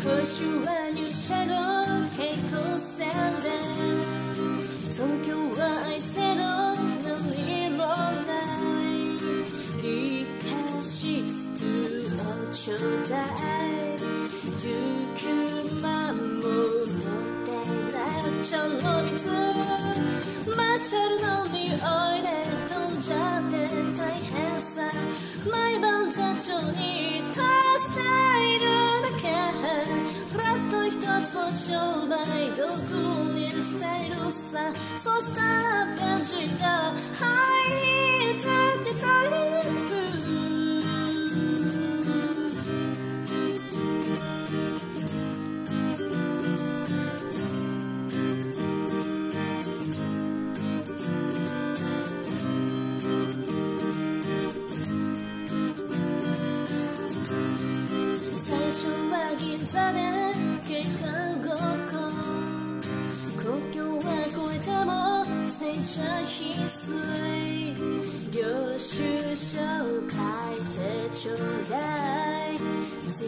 push you when shadow, hey, close. Tokyo, I settle, no need all time. Deep passions to ultra die. To kumamo, no, that I'm shall love you. My shadow, no, the そしたらベンチが入りつってタイプ最初は銀座で警官戦車必須領収書書いてちょうだい。税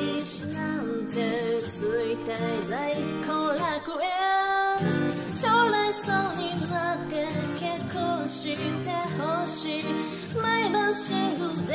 理士なんてついていない。後楽園将来そうになって結婚してほしい。毎晩シングルで